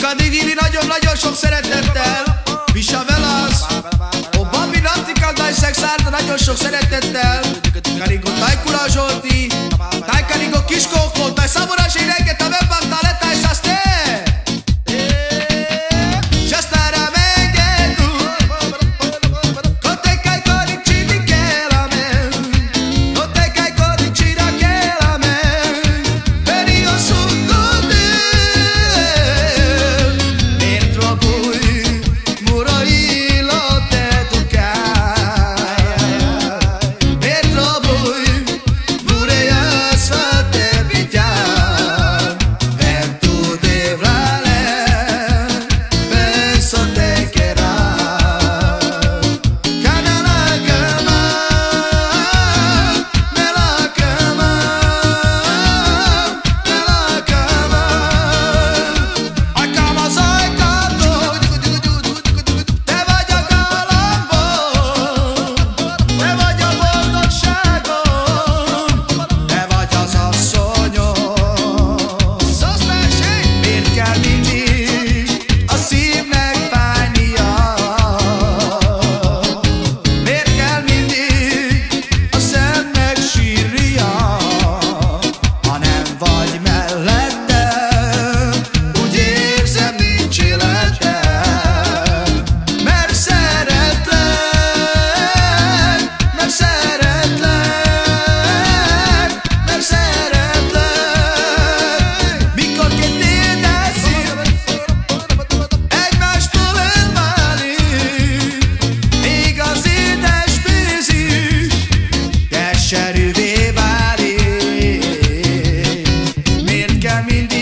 Luca Divili nagyon-nagyon sok szeretettel Visa Velas O Babi Nantikal Daj Szexárda nagyon sok szeretettel. Karigo Tajkula Zsolti Tajkarigo Kiskókó mil